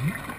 Mm-hmm.